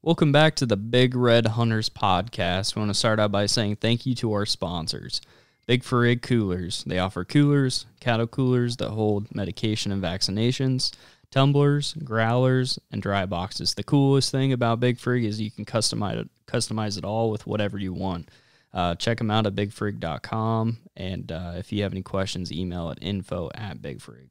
Welcome back to the Big Red Hunters podcast. We want to start out by saying thank you to our sponsors. Big for Frig Coolers. They offer coolers, cattle coolers that hold medication and vaccinations, tumblers, growlers, and dry boxes. The coolest thing about Big Frig is you can customize it, customize it all with whatever you want. Uh, check them out at bigfrig.com. And uh, if you have any questions, email at info at bigfrig.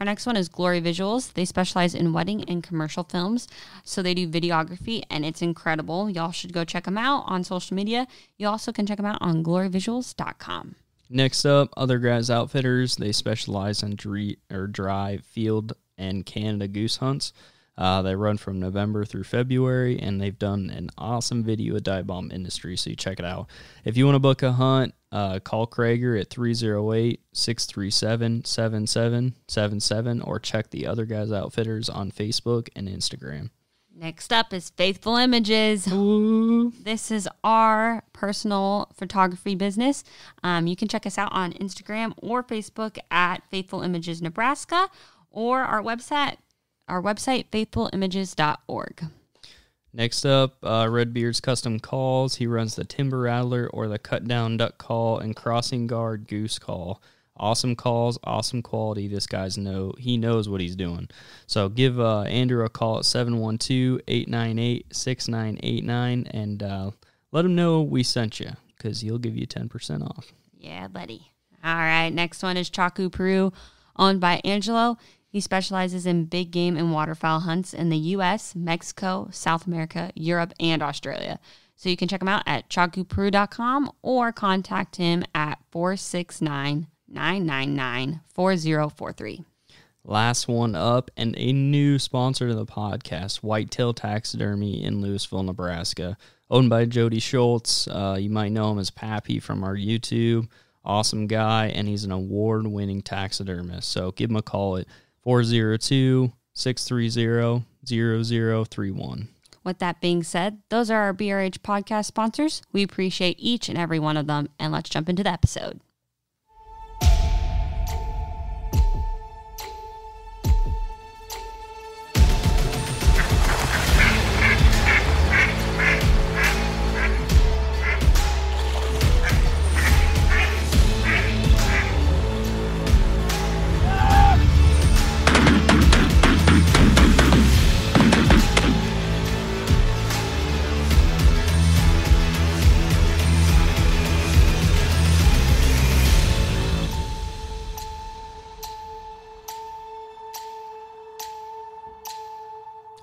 Our next one is Glory Visuals. They specialize in wedding and commercial films. So they do videography and it's incredible. Y'all should go check them out on social media. You also can check them out on gloryvisuals.com. Next up, Other Guys Outfitters. They specialize in dry, or dry field and Canada goose hunts. Uh, they run from November through February, and they've done an awesome video with Dive Bomb Industry, so you check it out. If you want to book a hunt, uh, call Krager at 308 637 7777 or check the Other Guys Outfitters on Facebook and Instagram. Next up is Faithful Images. Ooh. This is our personal photography business. Um, you can check us out on Instagram or Facebook at Faithful Images Nebraska or our website, our website faithfulimages.org. Next up, uh, Redbeard's Custom Calls. He runs the Timber Rattler or the Cut Down Duck Call and Crossing Guard Goose Call. Awesome calls, awesome quality. This guy's know he knows what he's doing. So give uh, Andrew a call at 712-898-6989 and uh, let him know we sent you because he'll give you 10% off. Yeah, buddy. All right. Next one is Chaco Peru, owned by Angelo. He specializes in big game and waterfowl hunts in the U.S., Mexico, South America, Europe, and Australia. So you can check him out at chacoperu.com or contact him at 469 999 4043. Last one up, and a new sponsor to the podcast, Whitetail Taxidermy in Louisville, Nebraska, owned by Jody Schultz. Uh, you might know him as Pappy from our YouTube. Awesome guy, and he's an award winning taxidermist. So give him a call at 402 630 0031. With that being said, those are our BRH podcast sponsors. We appreciate each and every one of them, and let's jump into the episode.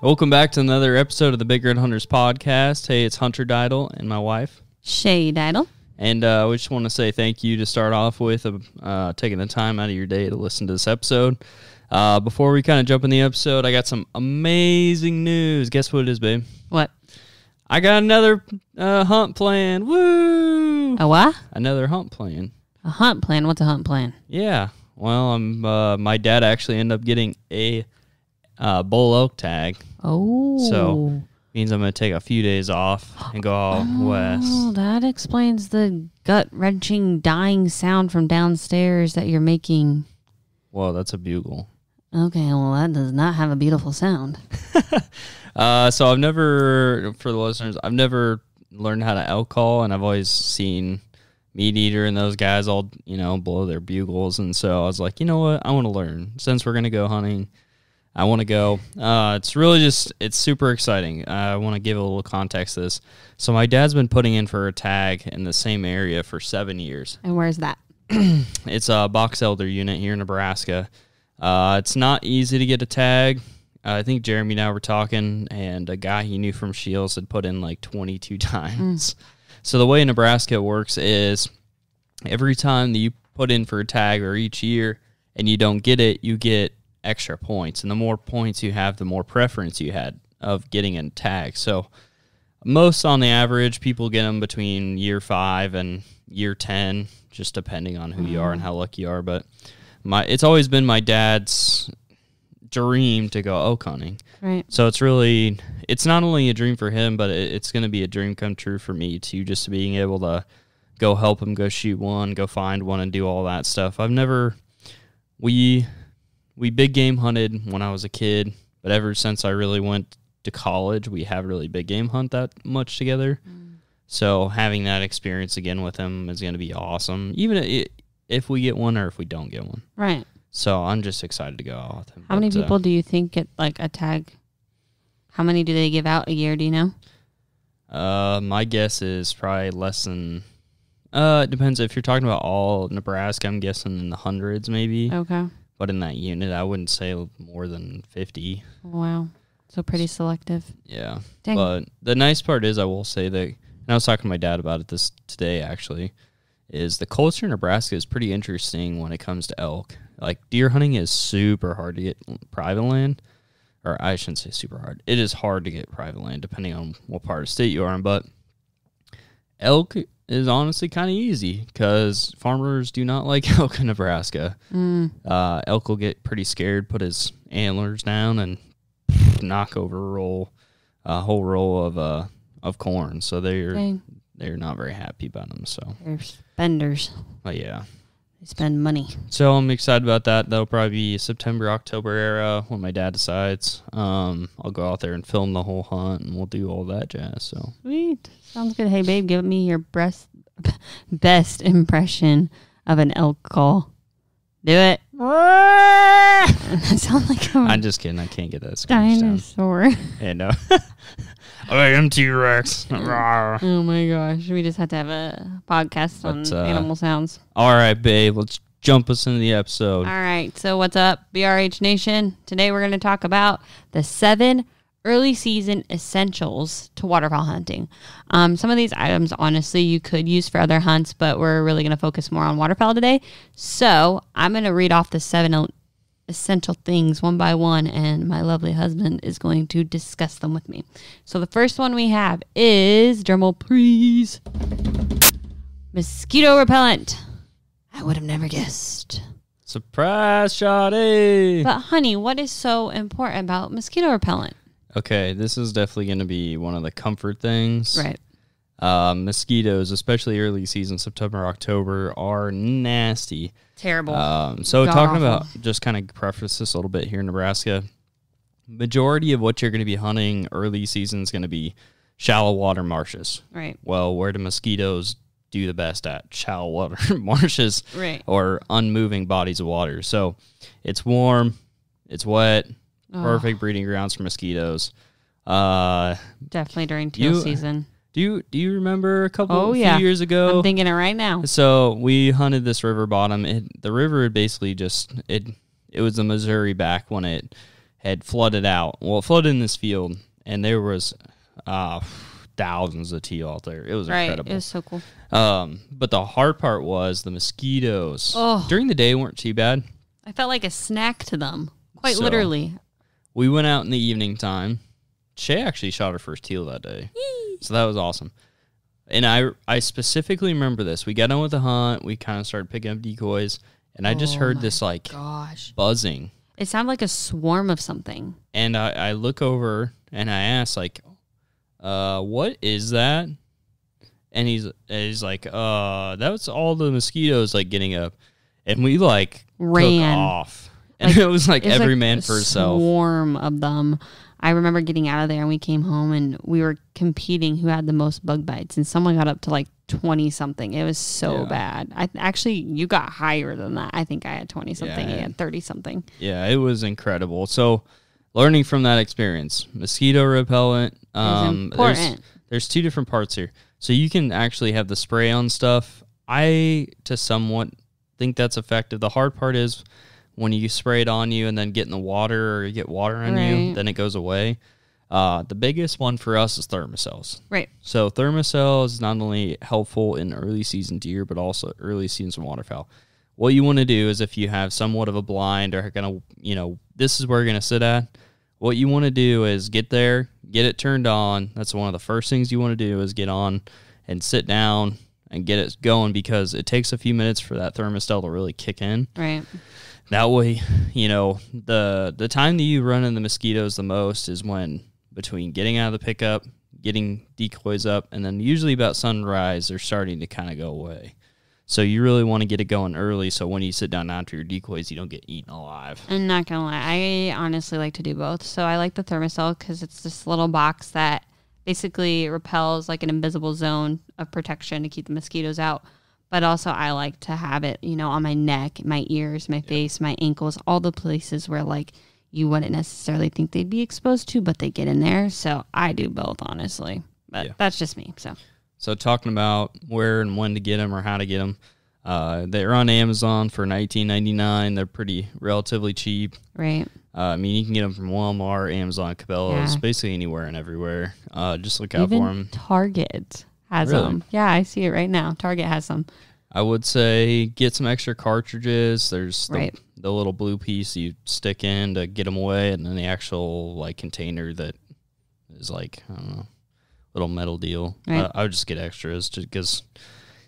Welcome back to another episode of the Big Red Hunters podcast. Hey, it's Hunter Didle and my wife. Shay Idol. And uh, we just want to say thank you to start off with uh, taking the time out of your day to listen to this episode. Uh, before we kind of jump in the episode, I got some amazing news. Guess what it is, babe? What? I got another uh, hunt plan. Woo! A what? Another hunt plan. A hunt plan. What's a hunt plan? Yeah. Well, I'm. Uh, my dad actually ended up getting a uh, bull elk tag. Oh. So means I'm gonna take a few days off and go out Oh, west. that explains the gut wrenching dying sound from downstairs that you're making. Well, that's a bugle. Okay, well, that does not have a beautiful sound. Uh, so I've never, for the listeners, I've never learned how to elk call, and I've always seen Meat Eater and those guys all, you know, blow their bugles, and so I was like, you know what, I want to learn. Since we're gonna go hunting, I want to go. Uh, it's really just, it's super exciting. I want to give a little context to this. So my dad's been putting in for a tag in the same area for seven years. And where's that? It's a box elder unit here in Nebraska. Uh, it's not easy to get a tag. Uh, I think Jeremy and I were talking, and a guy he knew from Scheels had put in like 22 times. So the way Nebraska works is every time that you put in for a tag or each year and you don't get it, you get extra points. And the more points you have, the more preference you had of getting a tag. So most on the average, people get them between year five and year 10, just depending on who you are and mm-hmm. how lucky you are. But my it's always been my dad's dream to go elk hunting. Right. So it's really it's not only a dream for him, but it, it's going to be a dream come true for me too. Just being able to go help him go shoot one, go find one, and do all that stuff. I've never we we big game hunted when I was a kid, but ever since I really went to college, we haven't really big game hunt that much together. So having that experience again with him is going to be awesome. Even if we get one or if we don't get one. Right. So I'm just excited to go out with him. How many But, uh, people do you think get like a tag? How many do they give out a year? Do you know? Uh, my guess is probably less than. Uh, it depends if you're talking about all Nebraska. I'm guessing in the hundreds, maybe. Okay. But in that unit, I wouldn't say more than fifty. Oh, wow. So pretty selective. Yeah. Dang. But the nice part is, I will say that, and I was talking to my dad about it this today actually, is the culture in Nebraska is pretty interesting when it comes to elk. Like deer hunting is super hard to get private land, or I shouldn't say super hard. It is hard to get private land depending on what part of state you are in. But elk is honestly kind of easy because farmers do not like elk in Nebraska. Mm. Uh, elk will get pretty scared, put his antlers down, and knock over a roll, a whole roll of uh of corn. So they're Dang. they're not very happy about them. So, They're spenders. but yeah. They spend money. So I'm excited about that. That'll probably be September, October era when my dad decides. Um, I'll go out there and film the whole hunt, and we'll do all that jazz. So Sweet. Sounds good. Hey, babe, give me your breast, best impression of an elk call. Do it. that sounds like a I'm just kidding. I can't get that screech down. dinosaur. And uh, I am T Rex. All Oh my gosh. We just had to have a podcast on But, uh, animal sounds. right, babe. Let's jump us into the episode. All right. So, what's up, BRH Nation? Today, we're going to talk about the seven early season essentials to waterfowl hunting. Um, some of these items, honestly, you could use for other hunts, but we're really going to focus more on waterfowl today. So, I'm going to read off the seven essential things one by one, and my lovely husband is going to discuss them with me. So, the first one we have is dermal, please. Mosquito repellent. I would have never guessed. Surprise, Shoddy. But honey, what is so important about mosquito repellent? Okay, this is definitely going to be one of the comfort things. Right. Uh, mosquitoes, especially early season, September, October, are nasty. Terrible. Um, so God talking awful. about just kind of preface this a little bit here in Nebraska. Majority of what you're going to be hunting early season is going to be shallow water marshes. right. Well, where do mosquitoes do the best at? Shallow water marshes Right. or unmoving bodies of water. So it's warm, it's wet, Oh, perfect breeding grounds for mosquitoes. Uh, definitely during teal You- season. do you do you remember a couple Oh, few yeah. years ago? I'm thinking it right now. So we hunted this river bottom. It, the river had basically just it. It was the Missouri back when it had flooded out. Well, it flooded in this field, and there was uh, thousands of teal out there. It was Right. incredible. It was so cool. um, but the hard part was the mosquitoes. Oh. During the day weren't too bad. I felt like a snack to them. Quite So- literally. We went out in the evening time. Shay actually shot her first teal that day, so that was awesome. And I I specifically remember this. We got on with the hunt. We kind of started picking up decoys, and I just Oh heard my this like Gosh. buzzing. It sounded like a swarm of something. And I, I look over and I ask like, uh, what is that? And he's he's like, uh, that was all the mosquitoes like getting up, and we like took Ran. off, and Like, it was like It was every like man for himself. Swarm of them. I remember getting out of there and we came home and we were competing who had the most bug bites and someone got up to like 20 something. It was so Yeah. bad. I actually you got higher than that. I think I had 20 something. Yeah. You had 30 something. Yeah, it was incredible. So, learning from that experience, mosquito repellent. Um, there's, there's two different parts here. So you can actually have the spray on stuff. I to somewhat think that's effective. The hard part is when you spray it on you and then get in the water or you get water on you, then it goes away. Uh, the biggest one for us is Thermacells. Right. So Thermacells is not only helpful in early season deer, but also early season waterfowl. What you want to do is if you have somewhat of a blind or gonna, you know, this is where you're gonna sit at. What you want to do is get there, get it turned on. That's one of the first things you want to do is get on and sit down and get it going because it takes a few minutes for that thermostat to really kick in. Right. That way, you know, the the time that you run in the mosquitoes the most is when between getting out of the pickup, getting decoys up, and then usually about sunrise they're starting to kind of go away. So you really want to get it going early, so when you sit down after your decoys, you don't get eaten alive. I'm not gonna lie. I honestly like to do both. So I like the Thermacell because it's this little box that basically repels like an invisible zone of protection to keep the mosquitoes out. But also, I like to have it, you know, on my neck, my ears, my face, my ankles, all the places where like you wouldn't necessarily think they'd be exposed to, but they get in there. So I do both, honestly. But Yeah. that's just me. So So talking about where and when to get them or how to get them, uh, they're on Amazon for 19.99. They're pretty relatively cheap. right, Uh, I mean, you can get them from Walmart, Amazon, Cabela's, Yeah. basically anywhere and everywhere. Uh, just look out even for them. Target has Really? them. Yeah, I see it right now. Target has them. I would say get some extra cartridges. There's the, Right. the little blue piece you stick in to get them away, and then the actual like container that is like I don't know, little metal deal. Right. Uh, I would just get extras just because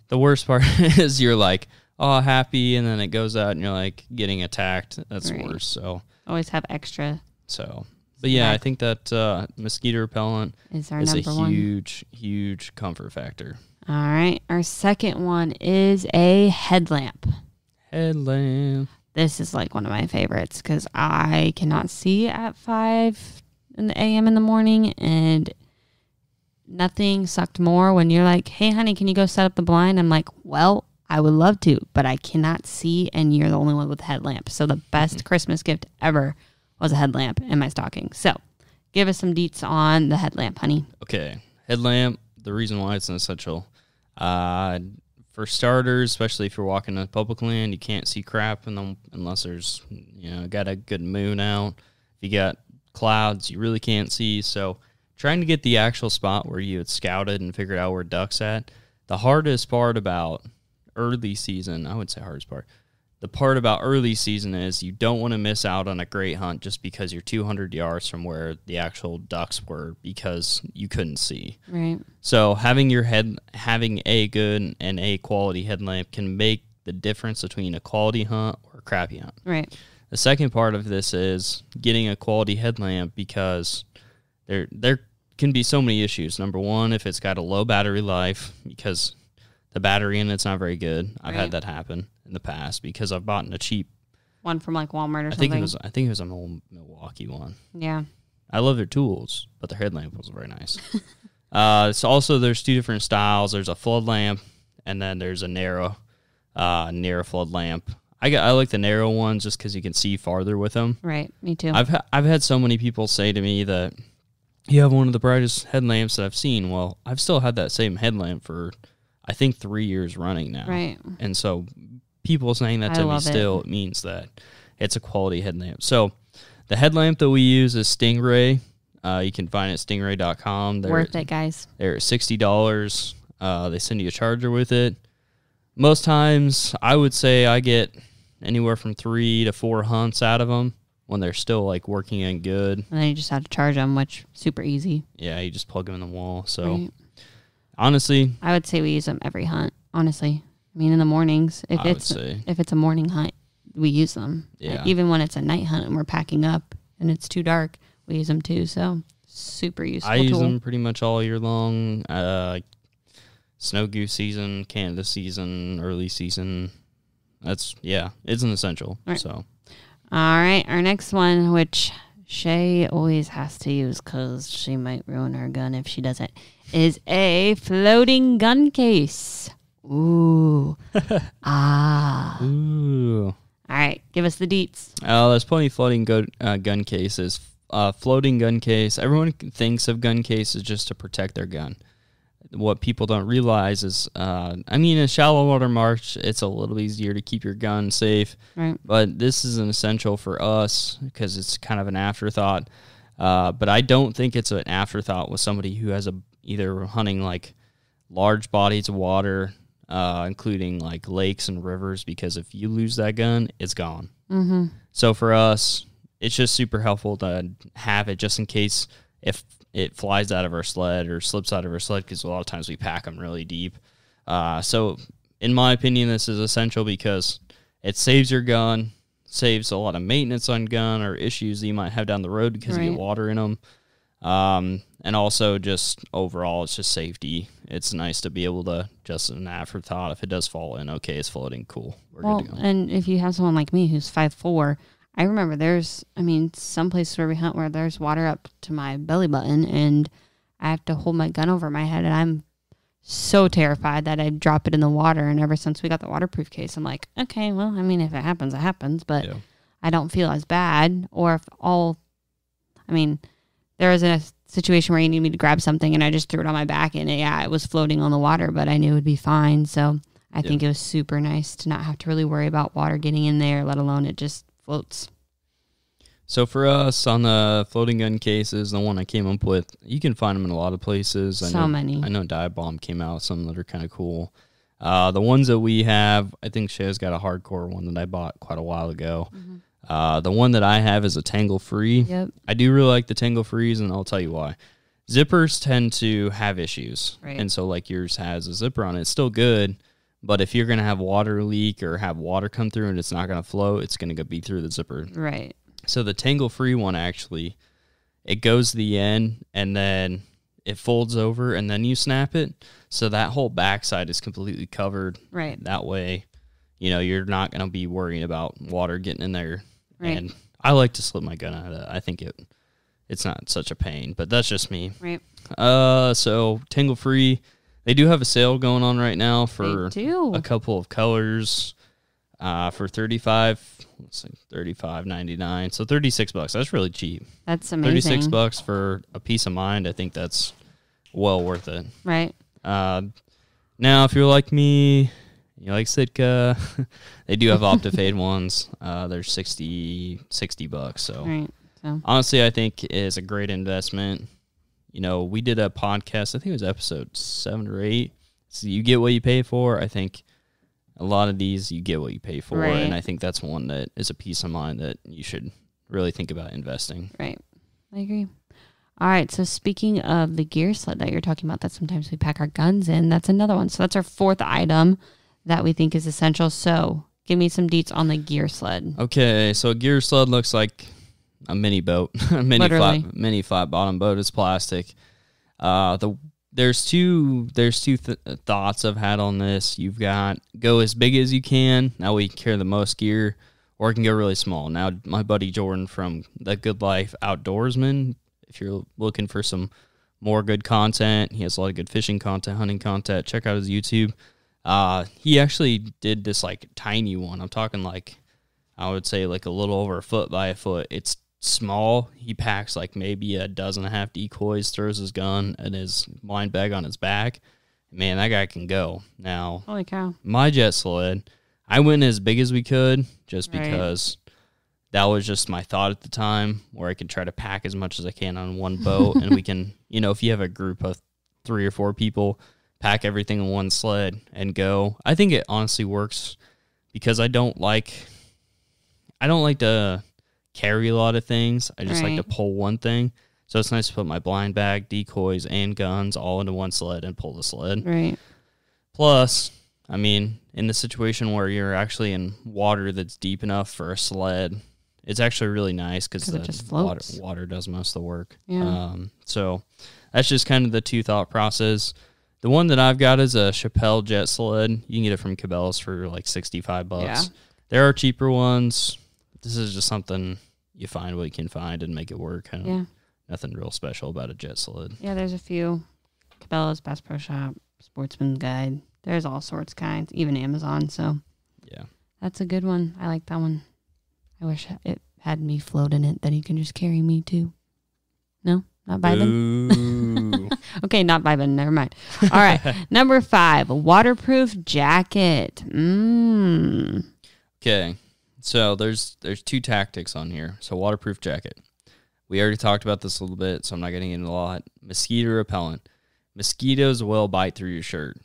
the worst part is you're like oh happy, and then it goes out and you're like getting attacked. That's Right. worse. So Always have extra. so. But yeah, I think that uh, mosquito repellent Is our is a one. huge, huge comfort factor. All right. Our second one is a headlamp. Headlamp. This is like one of my favorites because I cannot see at 5 in the a.m. in the morning. And nothing sucked more when you're like, hey, honey, can you go set up the blind? I'm like, well, I would love to, but I cannot see. And you're the only one with a headlamp. So the best Christmas gift ever was a headlamp in my stocking. So give us some deets on the headlamp, honey. Okay, headlamp. The reason why it's an essential, uh, for starters, especially if you're walking in public land, you can't see crap unless there's you know got a good moon out. If you got clouds, you really can't see. So trying to get the actual spot where you had scouted and figured out where ducks at. The hardest part about early season, I would say hardest part. The part about early season is you don't want to miss out on a great hunt just because you're 200 yards from where the actual ducks were because you couldn't see. Right. So having your head having a good and a quality headlamp can make the difference between a quality hunt or a crappy hunt. Right. The second part of this is getting a quality headlamp because there there can be so many issues. Number one, if it's got a low battery life because the battery in it's not very good. I've Right. had that happen in the past because I've bought a cheap. One from like Walmart or I something. think it was I think it was an old Milwaukee one. Yeah. I love their tools, but their headlamp was very nice. uh, it's also there's two different styles. There's a flood lamp, and then there's a narrow, uh, narrow flood lamp. I got I like the narrow ones just because you can see farther with them. Right. Me too. I've ha- I've had so many people say to me that you have one of the brightest headlamps that I've seen. Well, I've still had that same headlamp for I think three years running now. right. And so people saying that I to me still it means that it's a quality headlamp. So the headlamp that we use is Stingray. Uh, you can find it at stingray.com. They're, Worth it, guys. They're $60. Uh, they send you a charger with it. Most times, I would say I get anywhere from three to four hunts out of them when they're still like working and good. And then you just have to charge them, which super easy. Yeah, you just plug them in the wall. So Right. honestly, I would say we use them every hunt. Honestly, I mean in the mornings. If I it's if it's a morning hunt, we use them. Yeah. Even when it's a night hunt and we're packing up and it's too dark, we use them too. So super useful I use tool. them pretty much all year long. Uh, snow goose season, Canada season, early season. That's yeah, it's an essential. Right. So All right, our next one, which Shay always has to use because she might ruin her gun if she doesn't, is a floating gun case. Ooh. ah. ooh, All right, give us the deets. uh, there's plenty of floating go- uh, gun cases. Uh, floating gun case. Everyone thinks of gun cases just to protect their gun. What people don't realize is, uh, I mean, in shallow water marsh, it's a little easier to keep your gun safe. Right. but this is an essential for us because it's kind of an afterthought. Uh, but I don't think it's an afterthought with somebody who has a either hunting like large bodies of water, uh, including like lakes and rivers, because if you lose that gun, it's gone. Mm-hmm. So for us, it's just super helpful to have it just in case if it flies out of our sled or slips out of our sled because a lot of times we pack them really deep. Uh, so in my opinion, this is essential because it saves your gun, saves a lot of maintenance on gun or issues that you might have down the road because you Right. get water in them. Um, and also just overall, it's just safety. It's nice to be able to just an afterthought if it does fall in. Okay, it's floating. Cool. We're Well, good to go. and if you have someone like me who's five four, I remember there's, I mean, some places where we hunt where there's water up to my belly button, and I have to hold my gun over my head, and I'm so terrified that I drop it in the water. And ever since we got the waterproof case, I'm like, okay, well, I mean, if it happens, it happens, but Yeah. I don't feel as bad. Or if all, I mean, there was a situation where you need me to grab something, and I just threw it on my back, and yeah, it was floating on the water, but I knew it would be fine. So I think it was super nice to not have to really worry about water getting in there, let alone it just floats. So for us on the floating gun cases, the one I came up with, you can find them in a lot of places. I So know, many. I know Dive Bomb came out some that are kind of cool. Uh, the ones that we have, I think Shay's got a hardcore one that I bought quite a while ago. Mm-hmm. Uh, the one that I have is a Tangle Free. Yep. I do really like the Tangle Frees, and I'll tell you why. Zippers tend to have issues, Right. and so like yours has a zipper on it. It's still good, but if you're gonna have water leak or have water come through and it's not gonna flow, it's gonna go be through the zipper. Right. So the tangle free one actually, it goes to the end and then it folds over and then you snap it. So that whole backside is completely covered. Right. That way, you know, you're not gonna be worrying about water getting in there. Right. And I like to slip my gun out of. I think it it's not such a pain, but that's just me. Right. Uh so tangle free. They do have a sale going on right now for a couple of colors uh, for 35 let's see 35.99 so 36 bucks that's really cheap That's amazing. 36 bucks for a peace of mind i think that's well worth it Right. uh, now if you're like me you like sitka they do have optifade ones uh, they're 60 60 bucks so Right. So honestly i think is a great investment you know we did a podcast i think it was episode seven or eight so you get what you pay for i think a lot of these you get what you pay for Right. and i think that's one that is a peace of mind that you should really think about investing right. I agree. All right. So speaking of the gear sled that you're talking about, that sometimes we pack our guns in. That's another one. So that's our fourth item that we think is essential. So give me some deets on the gear sled. okay so a gear sled looks like a mini boat a mini Literally. flat mini flat bottom boat it's plastic uh the there's two there's two th- thoughts I've had on this. You've got go as big as you can. Now we can carry the most gear, or it can go really small. Now my buddy Jordan from the Good Life Outdoorsman. If you're looking for some more good content, he has a lot of good fishing content, hunting content. Check out his YouTube. Uh, he actually did this like tiny one. I'm talking like I would say like a little over a foot by a foot. It's small. He packs like maybe a dozen and a half decoys, throws his gun and his blind bag on his back. Man, that guy can go. Now, Holy cow. my jet sled, I went as big as we could just Right. because that was just my thought at the time where I could try to pack as much as I can on one boat and we can, you know, if you have a group of three or four people, pack everything in one sled and go. I think it honestly works because I don't like I don't like to carry a lot of things. I just like to pull one thing. So it's nice to put my blind bag, decoys, and guns all into one sled and pull the sled. Right. Plus, I mean, in the situation where you're actually in water that's deep enough for a sled, it's actually really nice because the it just water, water does most of the work. Yeah. Um, so that's just kind of the two thought process. The one that I've got is a Shappell jet sled. You can get it from Cabela's for like 65 bucks. Yeah. There are cheaper ones. This is just something you find what you can find and make it work. I Yeah. Nothing real special about a jet sled. Yeah, there's a few. Cabela's, Bass Pro Shop, Sportsman's Guide. There's all sorts of kinds, even Amazon. So Yeah. that's a good one. I like that one. I wish it had me float in it that he can just carry me too. No, not by them. Okay, not by them. Never mind. All right, number five, waterproof jacket. Mmm. Okay, so there's there's two tactics on here. So waterproof jacket. We already talked about this a little bit, so I'm not getting into a lot. Mosquito repellent. Mosquitoes will bite through your shirt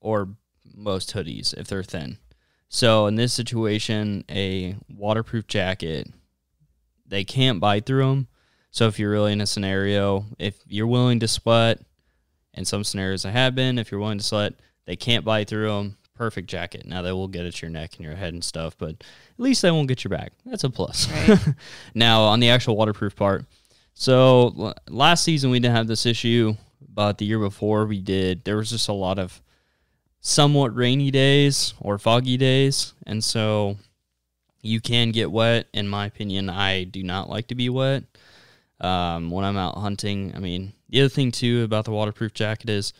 or most hoodies if they're thin. So in this situation, a waterproof jacket, they can't bite through them. So if you're really in a scenario, if you're willing to sweat, in some scenarios I have been, if you're willing to sweat, they can't bite through them. Perfect jacket. Now they will get at your neck and your head and stuff, but at least they won't get your back. That's a plus. Right. now on the actual waterproof part, So l- last season we didn't have this issue, but the year before we did. There was just a lot of somewhat rainy days or foggy days, and so you can get wet. In my opinion, I do not like to be wet um, when I'm out hunting. I mean, the other thing too about the waterproof jacket is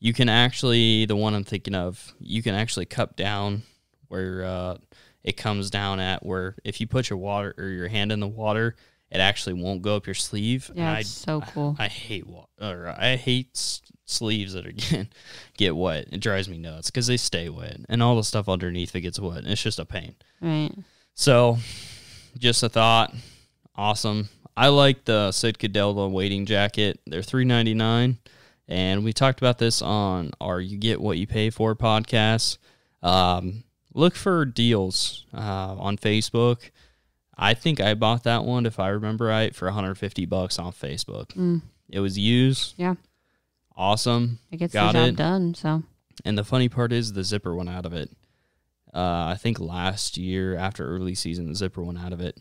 you can actually the one I'm thinking of. You can actually cup down where uh, it comes down at where if you put your water or your hand in the water, it actually won't go up your sleeve. And Yeah, I it's so cool. I hate water. or I hate s- sleeves that are get get wet. It drives me nuts because they stay wet and all the stuff underneath it gets wet. And it's just a pain. right. So, just a thought. Awesome. I like the Sitka Delta wading jacket. They're three ninety nine, and we talked about this on our "You Get What You Pay For" podcast. Um, look for deals uh, on Facebook. I think I bought that one, if I remember right, for 150 bucks on Facebook. Mm. It was used. Yeah. Awesome. It gets Got the job it. done. So And the funny part is the zipper went out of it. Uh, I think last year after early season, the zipper went out of it.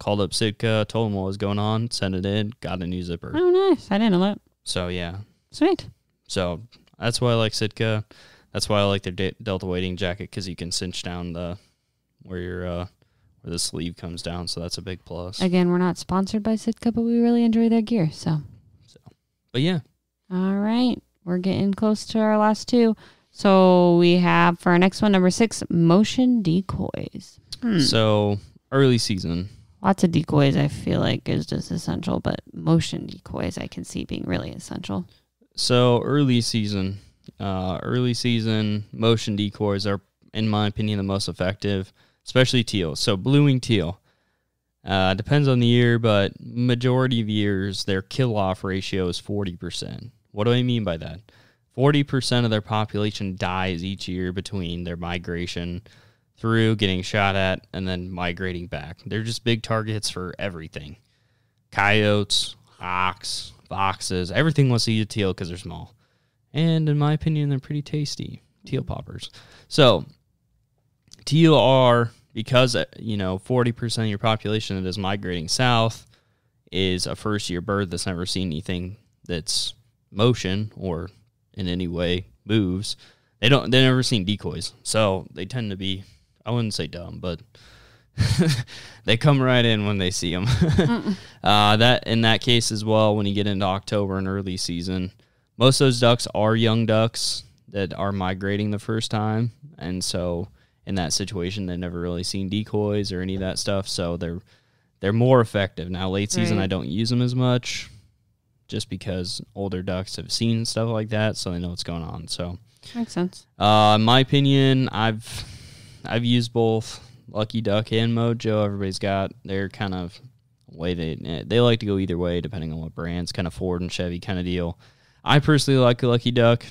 Called up Sitka, told them what was going on, sent it in, got a new zipper. oh, nice. I didn't know that. So yeah, Sweet. so that's why I like Sitka. That's why I like their de- Delta wading jacket because you can cinch down the where your uh, where the sleeve comes down. So that's a big plus. Again, we're not sponsored by Sitka, but we really enjoy their gear. So, But yeah, all right, we're getting close to our last two. So we have for our next one, number six, motion decoys. Hmm. so early season. Lots of decoys, I feel like, is just essential, but motion decoys, I can see being really essential. So early season, uh, early season motion decoys are, in my opinion, the most effective, especially teal. So bluewing teal uh, depends on the year, but majority of years their kill off ratio is forty percent. What do I mean by that? Forty percent of their population dies each year between their migration through getting shot at and then migrating back. They're just big targets for everything coyotes, hawks, foxes, everything wants to eat a teal because they're small. And in my opinion, they're pretty tasty teal poppers. So teal are because uh, you know forty percent of your population that is migrating south is a first year bird that's never seen anything that's motion or in any way moves. They don't. They never seen decoys, so they tend to be. I wouldn't say dumb, but they come right in when they see them. uh, that in that case as well. When you get into October and early season, most of those ducks are young ducks that are migrating the first time, and so in that situation, they've never really seen decoys or any of that stuff. So they're they're more effective now. Late season, Right. I don't use them as much, just because older ducks have seen stuff like that, so they know what's going on. So. Makes sense. Uh, in my opinion, I've I've used both Lucky Duck and Mojo. Everybody's got their kind of way they they like to go either way depending on what brands, kind of Ford and Chevy kind of deal. I personally like Lucky Duck.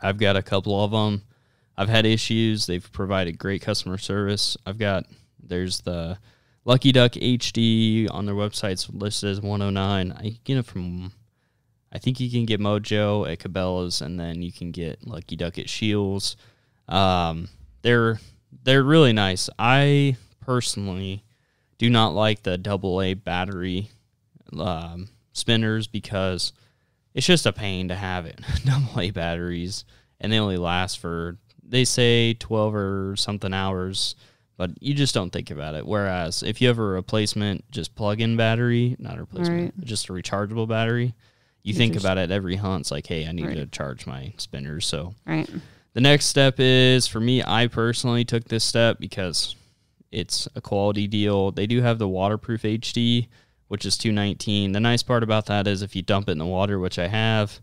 I've got a couple of them. I've had issues. They've provided great customer service. I've got there's the Lucky Duck HD on their website's listed as 109. I get it from I think you can get Mojo at Cabela's, and then you can get Lucky Duck at Scheels. Um, they're they're really nice. I personally do not like the double A battery um, spinners because it's just a pain to have it. double A batteries, and they only last for they say twelve or something hours, but you just don't think about it. Whereas if you have a replacement, just plug-in battery, not a replacement, just a rechargeable battery you You think about it every hunt. It's like, hey, I need Right. to charge my spinners. So Right. The next step is for me. I personally took this step because it's a quality deal. They do have the waterproof HD, which is two nineteen. The nice part about that is if you dump it in the water, which I have,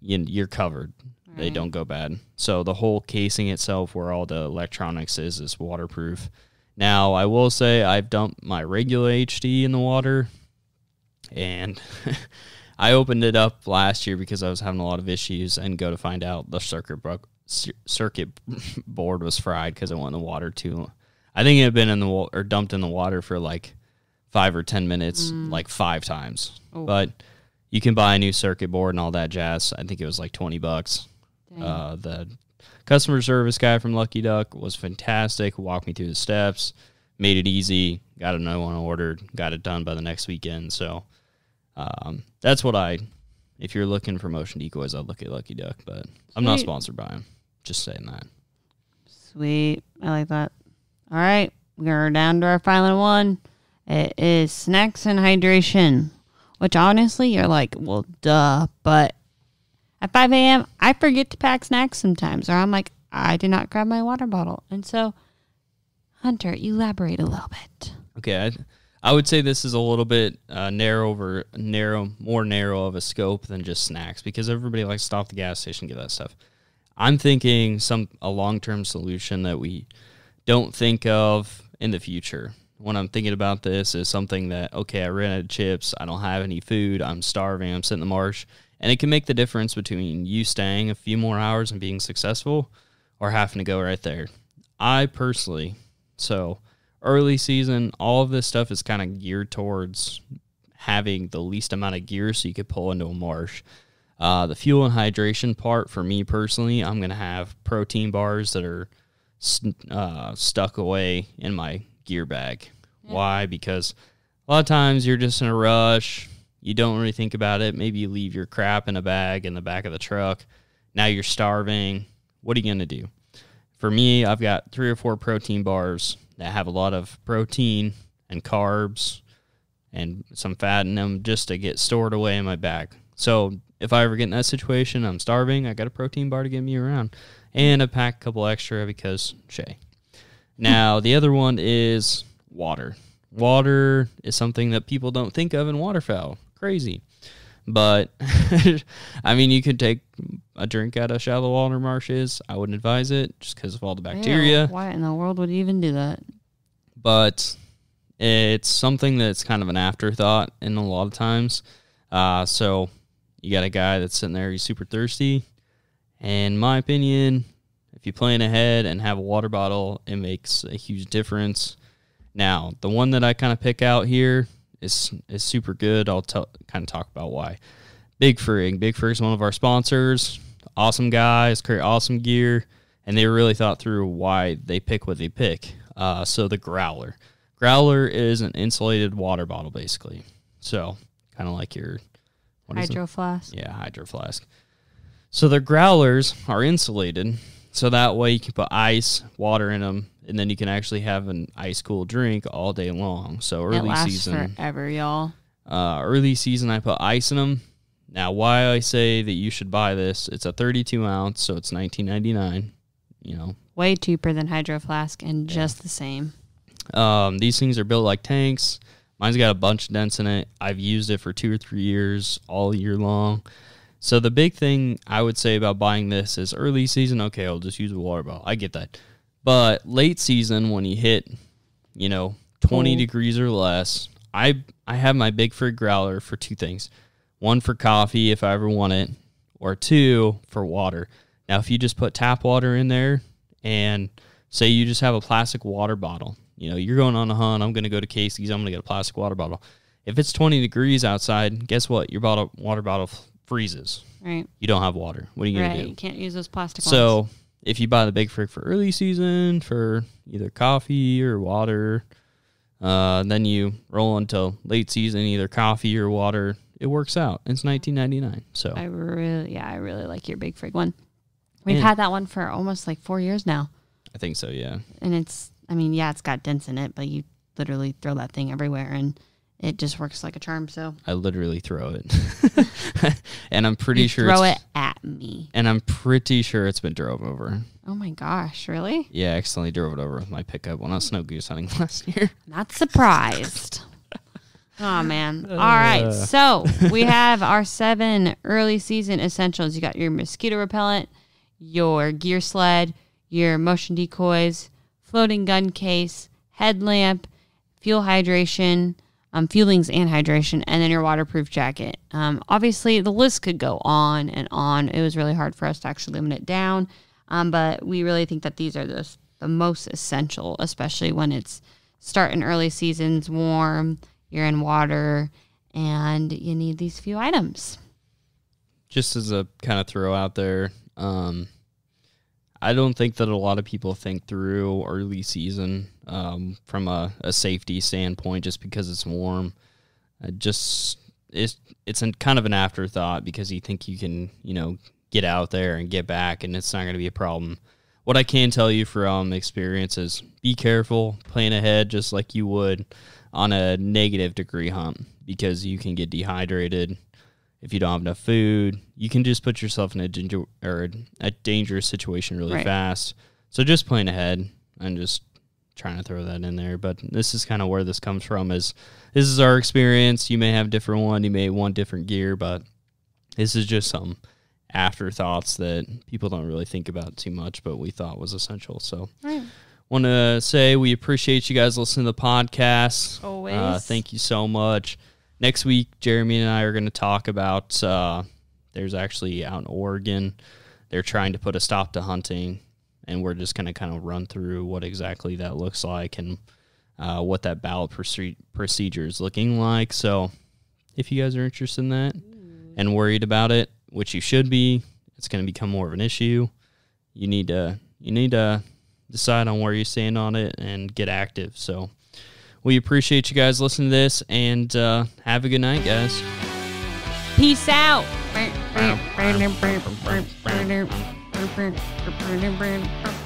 you, you're covered. They don't go bad. So the whole casing itself, where all the electronics is, is waterproof. Now I will say I've dumped my regular HD in the water, and I opened it up last year because I was having a lot of issues, and go to find out the circuit bro- cir- circuit board was fried because it went in the water too. I think it had been in the wa- or dumped in the water for like five or ten minutes, like five times. Oh. But you can buy a new circuit board and all that jazz. I think it was like twenty bucks. Uh, the customer service guy from Lucky Duck was fantastic. Walked me through the steps, made it easy. Got got another one ordered, got it done by the next weekend. So um, that's what I. If you're looking for motion decoys, I'd look at Lucky Duck, but I'm not Sweet. sponsored by them. Just saying that. Sweet. I like that. All right. We're down to our final one. It is snacks and hydration, which honestly, you're like, well, duh. But at 5 a.m., I forget to pack snacks sometimes, or I'm like, I did not grab my water bottle. And so, Hunter, elaborate a little bit. Okay, I, I would say this is a little bit uh, narrow over narrow, more narrow of a scope than just snacks because everybody likes to stop the gas station and get that stuff. I'm thinking some a long term solution that we don't think of in the future. When I'm thinking about this is something that okay, I ran out of chips, I don't have any food, I'm starving, I'm sitting in the marsh, and it can make the difference between you staying a few more hours and being successful, or having to go right there. I personally, so early season, all of this stuff is kind of geared towards having the least amount of gear so you could pull into a marsh. Uh, the fuel and hydration part for me personally, I'm gonna have protein bars that are uh, stuck away in my gear bag. Why? Because a lot of times you're just in a rush. You don't really think about it. Maybe you leave your crap in a bag in the back of the truck. Now you're starving. What are you gonna do? For me, I've got three or four protein bars that have a lot of protein and carbs and some fat in them just to get stored away in my bag. So if I ever get in that situation, I'm starving, I got a protein bar to get me around. And I pack a couple extra because Shay. Now, the other one is water. Water is something that people don't think of in waterfowl. Crazy. But I mean, you could take a drink out of shallow water marshes. I wouldn't advise it just because of all the bacteria Ew, why in the world would you even do that? but it's something that's kind of an afterthought in a lot of times. Uh, so you got a guy that's sitting there, he's super thirsty. And in my opinion, if you plan ahead and have a water bottle, it makes a huge difference. Now, the one that I kind of pick out here is is super good. I'll tell kind of talk about why. Big Frig. Big Frig's one of our sponsors. Awesome guys, create awesome gear, and they really thought through why they pick what they pick. Uh, so the Growler. Growler is an insulated water bottle, basically. So kind of like your what is it? Hydro flask. Yeah, hydro flask. So the growlers are insulated, so that way you can put ice, water in them, and then you can actually have an ice cool drink all day long. So early It lasts season, forever, y'all. uh, early season, I put ice in them. Now, why I say that you should buy this? It's a 32 ounce, so it's 19.99. You know, Way cheaper than Hydro Flask and just the same. Um, these things are built like tanks. Mine's got a bunch of dents in it. I've used it for two or three years, all year long. So the big thing I would say about buying this is early season. Okay, I'll just use a water bottle. I get that, but late season when you hit, you know, twenty Cold. degrees or less, I I have my big frig growler for two things: one for coffee if I ever want it, or two for water. Now, if you just put tap water in there and say you just have a plastic water bottle, you know, you're going on a hunt, I'm going to go to Casey's, I'm going to get a plastic water bottle. If it's 20 degrees outside, guess what? Your bottle water bottle freezes. Right. You don't have water. What are you Right. to do? You can't use those plastic ones. So, if you buy the big frig for early season for either coffee or water, uh, then you roll until late season, either coffee or water. It works out. It's 19.99. So I really, yeah, I really like your Big Frig one. We've And- had that one for almost like four years now. I think so. Yeah. And it's, I mean, yeah, it's got dents in it, but you literally throw that thing everywhere and it just works like a charm. So I literally throw it, and I'm pretty you sure throw it's, it at me. and I'm pretty sure it's been drove over. Oh my gosh, really? Yeah, I accidentally drove it over with my pickup when I was snow goose hunting last year. Not surprised. oh man. All right. Uh. So we have our seven early season essentials. You got your mosquito repellent, your gear sled, your motion decoys, floating gun case, headlamp, fuel hydration, um, fuelings and hydration, and then your waterproof jacket. Um, obviously, the list could go on and on. It was really hard for us to actually limit it down, um, but we really think that these are the, the most essential, especially when it's starting early seasons, warm, you're in water, and you need these few items. Just as a kind of throw out there, um, I don't think that a lot of people think through early season um, from a, a safety standpoint just because it's warm. Uh, just it's it's kind of an afterthought because you think you can you know get out there and get back and it's not going to be a problem. What I can tell you from experience is be careful, plan ahead just like you would on a negative degree hunt because you can get dehydrated if you don't have enough food. You can just put yourself in a ginger or a dangerous situation really Right. fast. So just plan ahead and just trying to throw that in there. But this is kind of where this comes from. Is this is our experience? You may have a different one. You may want different gear, but this is just some afterthoughts that people don't really think about too much, but we thought was essential. So Right. want to say we appreciate you guys listening to the podcast. Always. Uh, thank you so much. Next week, Jeremy and I are going to talk about. Uh, there's actually out in Oregon, they're trying to put a stop to hunting, and we're just going to kind of run through what exactly that looks like and uh, what that ballot proce- procedure is looking like. So, if you guys are interested in that and worried about it, which you should be, it's going to become more of an issue. You need to you need to decide on where you stand on it and get active. So we appreciate you guys listening to this and uh, have a good night, guys. Peace out. Bye.